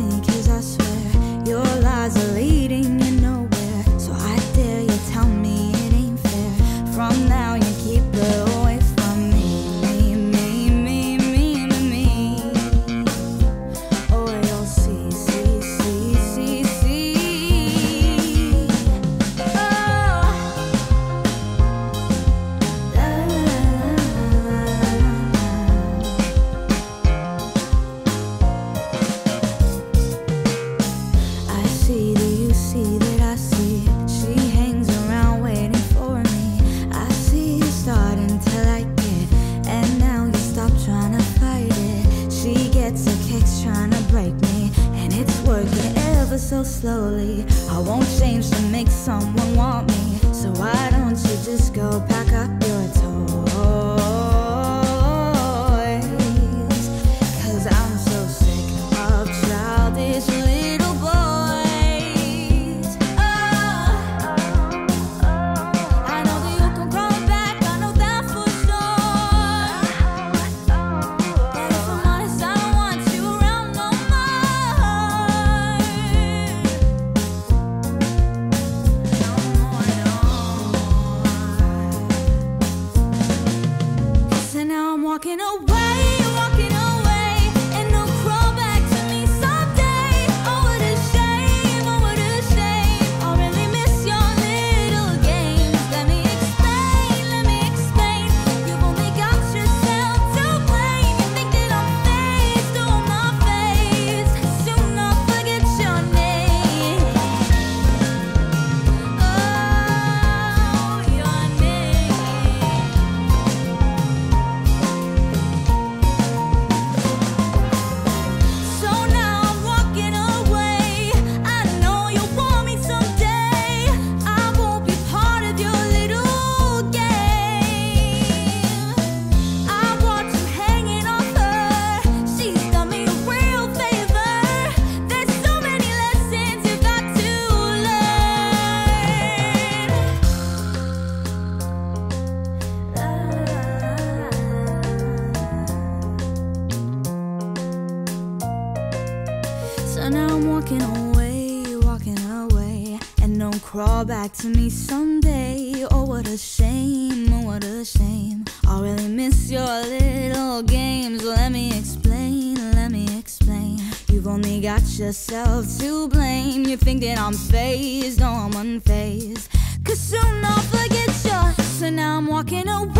me slowly. I won't change to make someone want me. walking away, walking away, and don't crawl back to me someday. Oh, what a shame, oh, what a shame. I really miss your little games. Let me explain, let me explain. You've only got yourself to blame. You're thinking I'm fazed, no, I'm unfazed. Cause soon I'll forget you, so now I'm walking away.